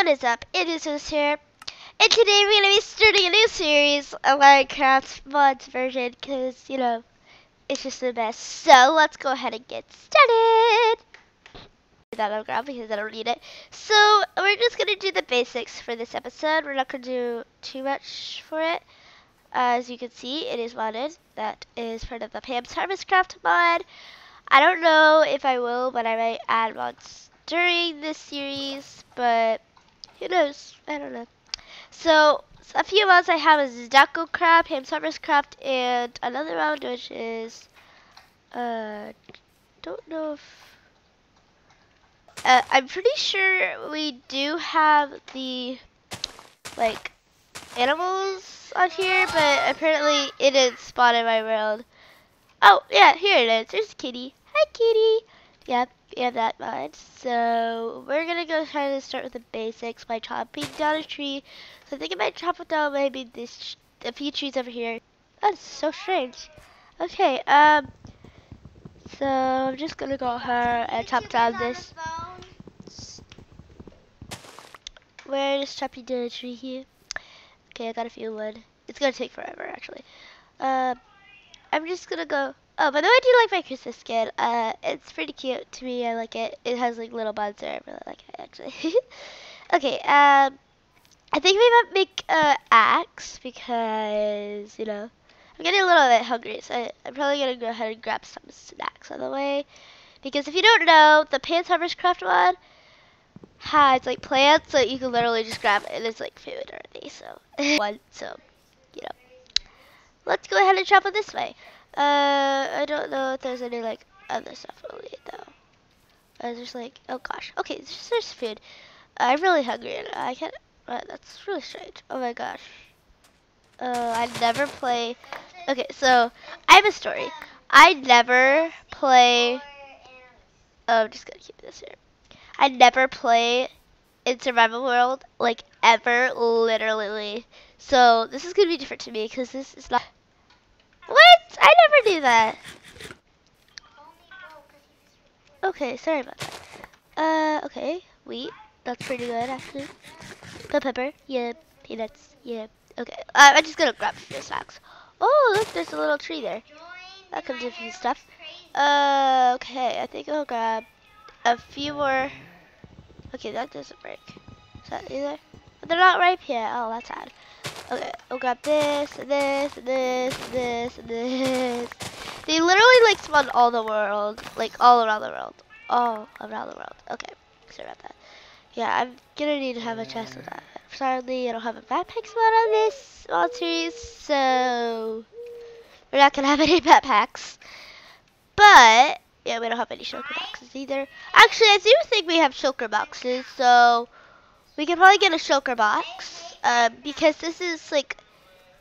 what is up? It is us here. And today we're going to be starting a new series of Minecraft mods version because, you know, it's just the best. So let's go ahead and get started. That on ground because I don't need it. So we're just going to do the basics for this episode. We're not going to do too much for it. As you can see, it is modded. That is part of the Pam's Harvest Craft mod. I don't know if I will, but I might add mods during this series, but who knows? I don't know. So, a few mods I have is Duckle Crab, Pam's Harvest Craft, and another mod which is, uh, don't know if, uh, I'm pretty sure we do have the, like, animals on here, but apparently it is spotted my world. Oh, yeah, here it is. There's Kitty. Hi, Kitty. Yep, have that mod. So we're gonna go try to start with the basics by chopping down a tree. So I think I might chop down maybe this a few trees over here. That's so strange. Okay, um, so I'm just gonna go ahead and chop down this. Where is chopping down a tree here? Okay, I got a few wood. It's gonna take forever actually. Uh, I'm just gonna go. Oh, by the way, I do like my Christmas skin. Uh, it's pretty cute to me. I like it. It has like little buds there. I really like it actually. okay. Um, I think we might make a axe because you know I'm getting a little bit hungry, so I, I'm probably gonna go ahead and grab some snacks on the way. Because if you don't know, the Pam's Harvest Craft mod has like plants that you can literally just grab it and it's like food already. So one, so you know, let's go ahead and travel this way. Uh, I don't know if there's any like other stuff eat though. Uh, there's like, oh gosh, okay, there's, there's food. I'm really hungry and I can't. Uh, that's really strange. Oh my gosh. Uh, I never play. Okay, so I have a story. I never play. Oh, I'm just gonna keep this here. I never play in survival world like ever, literally. So this is gonna be different to me because this is not. What? I never do that. Okay, sorry about that. Uh, okay. Wheat. That's pretty good, actually. Bell pepper. Yeah. Peanuts. Yeah. Okay. Uh, I'm just gonna grab a few snacks. Oh, look, there's a little tree there. That could do some stuff. Uh, okay. I think I'll grab a few more. Okay, that doesn't break. Is that either? But they're not ripe yet. Oh, that's sad. Okay, oh I'll grab this, this, this, this, this. They literally like spawn all the world, like all around the world, all around the world. Okay, sorry about that. Yeah, I'm gonna need to have a chest with that. Sadly, I don't have a backpack spot on this mod series, so we're not gonna have any backpacks. But yeah, we don't have any shulker boxes either. Actually, I do think we have shulker boxes, so we can probably get a shulker box. Uh, because this is like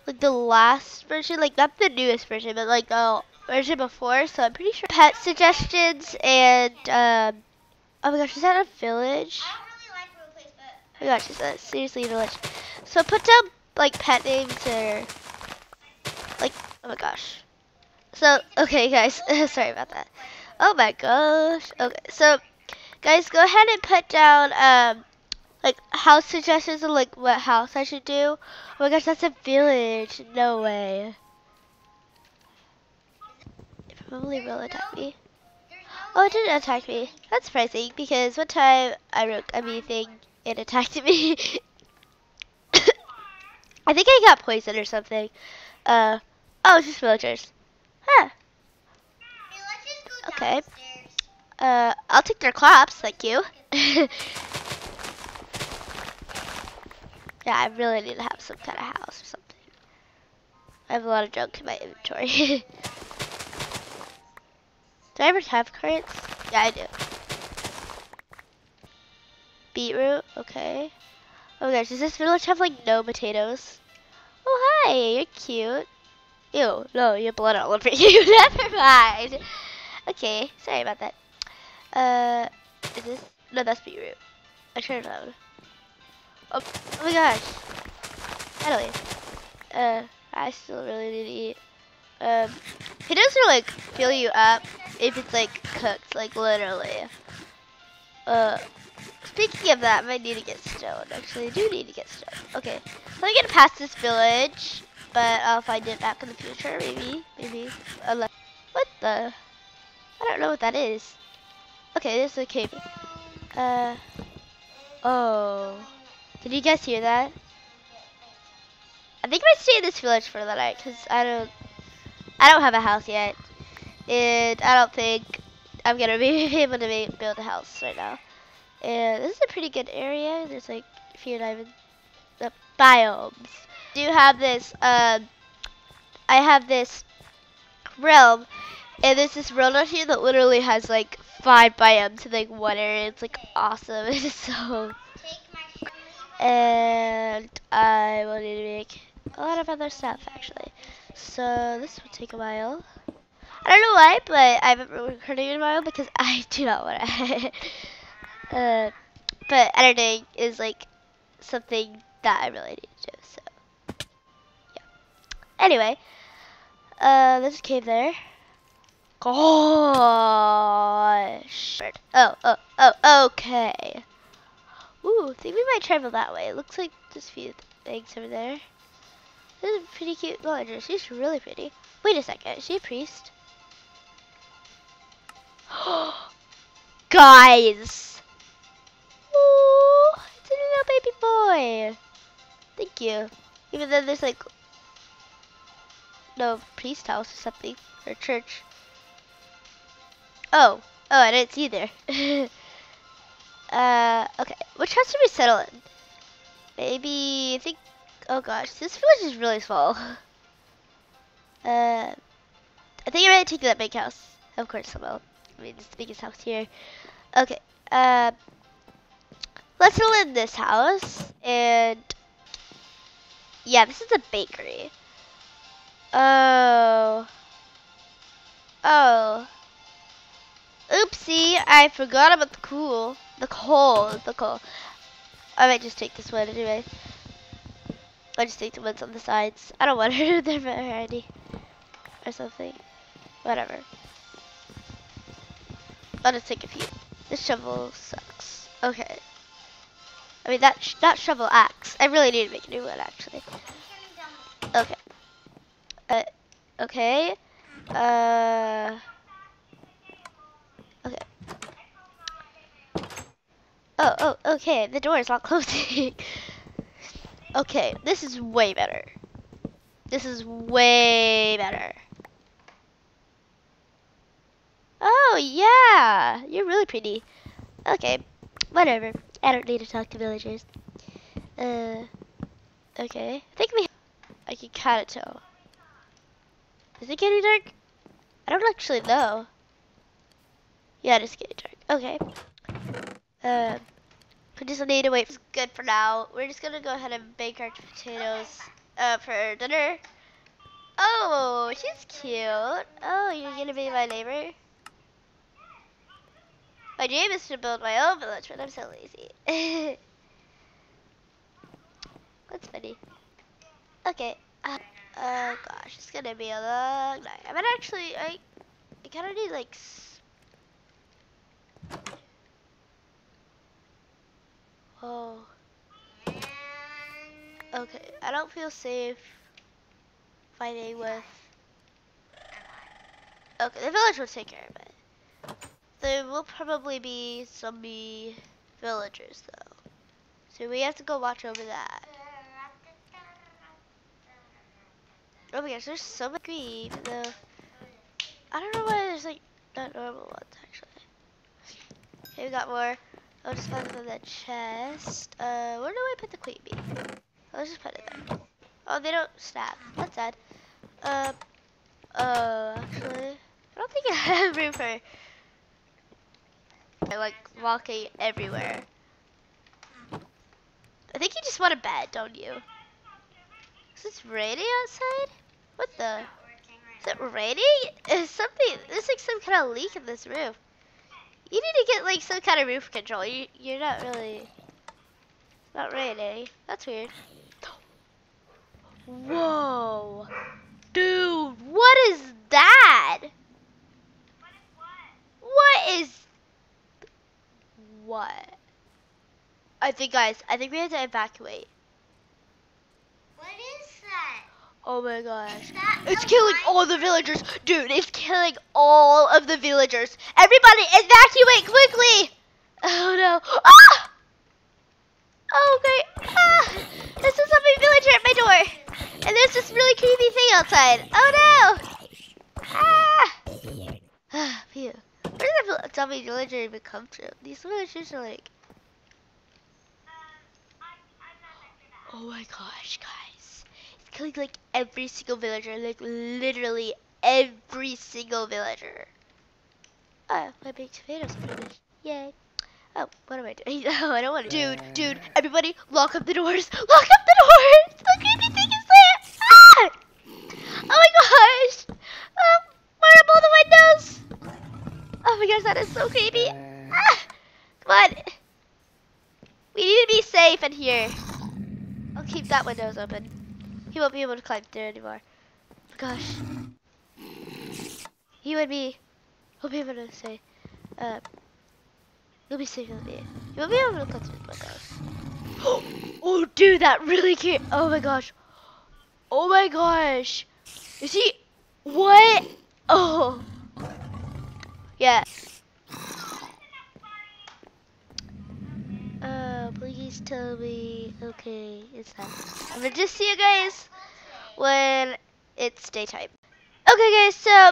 like the last version, like not the newest version, but like the version before. So I'm pretty sure pet suggestions and um, oh my gosh, is that a village? oh my gosh, is that seriously a village? So put down like pet names or like oh my gosh. So okay, guys, sorry about that. Oh my gosh. Okay, so guys, go ahead and put down um like house suggestions of like what house I should do. Oh my gosh, that's a village. No way. It probably will attack me. Oh, it didn't attack me. That's surprising because one time I wrote a me thing, it attacked me. I think I got poisoned or something. Uh, oh, it's just villagers. Huh. Okay. Uh, I'll take their crops, thank you. Yeah, I really need to have some kind of house or something. I have a lot of junk in my inventory. do I ever have crates? Yeah, I do. Beetroot, okay. Oh gosh, does this village have like no potatoes? Oh hi, you're cute. Ew, no, you have blood all over you. Never mind. Okay, sorry about that. Uh, is this? No, that's beetroot. I should have known. Oh, oh my gosh. Anyway, Uh, I still really need to eat. Um, it doesn't like fill you up if it's like cooked, like literally. Uh, speaking of that, I might need to get stone. Actually, I do need to get stone. Okay, let me get past this village, but I'll find it back in the future, maybe, maybe. Unless, what the? I don't know what that is. Okay, this is a cave. Uh, oh. Did you guys hear that? I think I might stay in this village for the night, because I don't, I don't have a house yet. And I don't think I'm to be able to build a house right now. And this is a pretty good area. There's like a few diamond uh, biomes. I do have this, um, I have this realm, and there's this realm out here that literally has like five biomes in like one area. It's like awesome. It's so. And I will need to make a lot of other stuff actually. So this will take a while. I don't know why, but I haven't recorded in a while because I do not want to. Uh, but editing is like something that I really need to do. So yeah. Anyway, uh, a cave there. Gosh. Oh, oh, oh, okay. Ooh, I think we might travel that way. It looks like there's a few things over there. This is a pretty cute villager. She's really pretty. Wait a second, is she a priest? Guys! Ooh, it's a little baby boy. Thank you. Even though there's like no priest house or something or church. Oh, oh, I didn't see there. uh, okay, which house should we settle in? Maybe I think. Oh gosh, this village is really small. Uh, I think I might take that big house. Of course I will. I mean, it's the biggest house here. Okay. Uh, let's settle in this house and yeah, this is a bakery. Oh. Oh. Oopsie, I forgot about the cool. The coal, the coal. I might just take this one anyway. I'll just take the ones on the sides. I don't want to there already. Or something. Whatever. I'll just take a few. This shovel sucks. Okay. I mean, that, sh that shovel axe. I really need to make a new one, actually. Okay. Uh, okay. Uh... Oh, oh, okay. The door is not closing. okay, this is way better. This is way better. Oh, yeah. You're really pretty. Okay, whatever. I don't need to talk to villagers. Uh, okay. I think we... I can kind of tell. Is it getting dark? I don't actually know. Yeah, it is getting dark. Okay. Uh, we just need to wait. It's good for now. We're just gonna go ahead and bake our potatoes uh, for dinner. Oh, she's cute. Oh, you're gonna be my neighbor? My dream is to build my own village, but I'm so lazy. That's funny. Okay. Uh, oh gosh, it's gonna be a long night. I might actually, I, I kind of need like. Oh. Okay, I don't feel safe fighting with. Okay, the village will take care of it. There will probably be zombie villagers though. So we have to go watch over that. Oh my gosh, there's so much even though I don't know why there's like not normal ones actually. Okay, we got more. I'll just put it in the chest. Uh where do I put the queen bee? I'll just put it there. Oh they don't snap. That's sad. Uh uh actually I don't think I have room for I like walking everywhere. I think you just want a bed, don't you? Is it raining outside? What the? Is it raining? Is something, there's like some kind of leak in this roof. You need to get like some kind of roof control. You, you're not really, not raining. That's weird. Whoa. Dude, what is that? What is what? I think, guys, I think we have to evacuate. What is that? Oh my gosh. It's killing all the villagers. Dude, it's killing all of the villagers. Everybody evacuate quickly. Oh no. Ah! Oh great. Ah! There's just a villager at my door. And there's this really creepy thing outside. Oh no. Ah! Ah, phew. Where did vil- zombie villager even come from? These villagers are like... Oh my gosh, guys. Like every single villager. Like literally every single villager. Oh, my baked potatoes are finished. Yay. Oh, what am I doing? Oh, I don't want to. Dude, dude, everybody, lock up the doors. Lock up the doors. The creepy thing is there. Ah! Oh my gosh. Um, where are all the windows? Oh my gosh, that is so creepy. Ah! Come on. We need to be safe in here. I'll keep that windows open. He won't be able to climb there anymore. Gosh. He would be. He'll be able to say. Uh, You'll be safe with me. You'll be able to cut through the windows. oh, dude, that really cute. Oh my gosh. Oh my gosh. Is he? What? Oh. Yeah. Uh, me. Okay, it's that. I'm gonna just see you guys when it's daytime. Okay, guys. So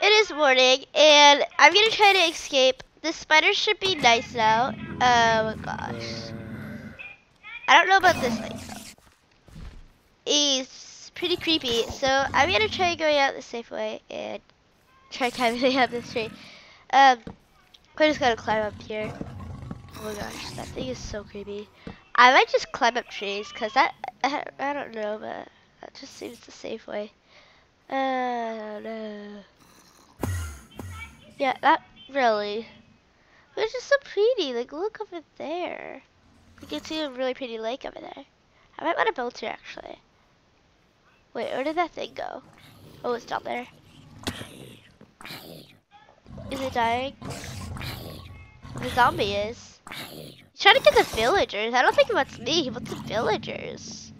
it is morning, and I'm gonna try to escape. The spider should be nice now. Oh my gosh. I don't know about this thing though. He's pretty creepy, so I'm gonna try going out the safe way and try climbing up this tree. Um, I just gotta climb up here. Oh my gosh, that thing is so creepy. I might just climb up trees, cause that I, I don't know, but that just seems the safe way. Uh, know. Yeah, that really. But it's just so pretty. Like, look over there. You can see a really pretty lake over there. I might want to build here, actually. Wait, where did that thing go? Oh, it's down there. Is it dying? The zombie is. He's trying to get the villagers. I don't think he wants me. He wants the villagers.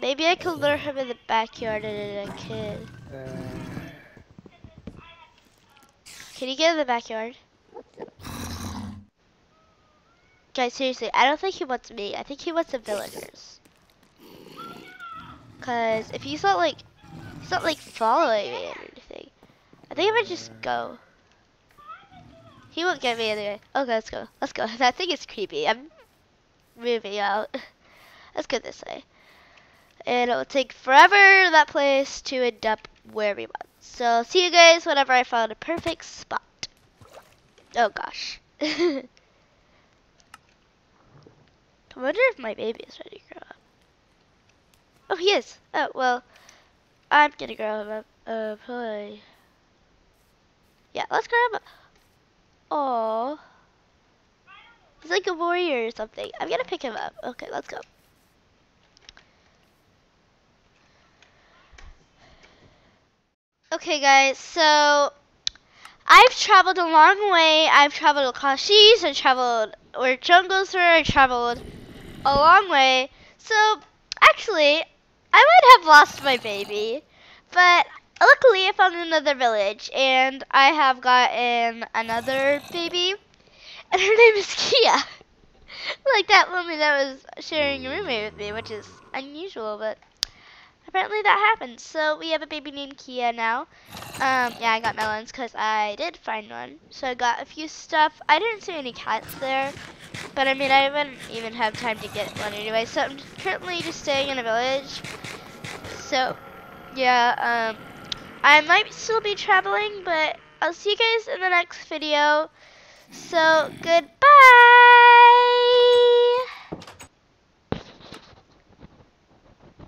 Maybe I could lure him in the backyard and then I could. Can you get in the backyard? Guys, seriously, I don't think he wants me. I think he wants the villagers. Cause if he's not like, he's not like following me or anything. I think I might just go. He won't get me anyway. Okay, let's go. Let's go. That thing is creepy. I'm moving out. Let's go this way. And it will take forever that place to end up where we want. So see you guys whenever I found a perfect spot. Oh gosh. I wonder if my baby is ready to grow up. Oh, he is. Oh, well, I'm gonna grow him up. Uh, probably. Yeah, let's grow him up. Oh, he's like a warrior or something. I'm gonna pick him up. Okay, let's go. Okay, guys, so I've traveled a long way. I've traveled across seas. I traveled where jungles were. I traveled a long way. So, actually, I might have lost my baby, but luckily I found another village, and I have gotten another baby, and her name is Kia. like that woman that was sharing a roommate with me, which is unusual, but apparently that happened. So we have a baby named Kia now. Um, yeah, I got melons because I did find one. So I got a few stuff. I didn't see any cats there, but I mean, I wouldn't even have time to get one anyway. So I'm currently just staying in a village. So, yeah, um, I might still be traveling, but I'll see you guys in the next video. So, goodbye!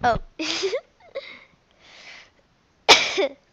Oh.